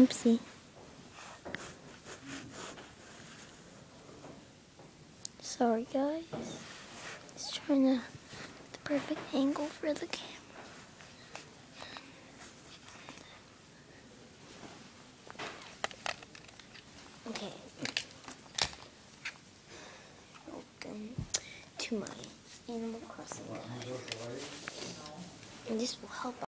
Oopsie. Sorry guys. Just trying to the perfect angle for the camera. Okay. Welcome to my Animal Crossing life. And this will help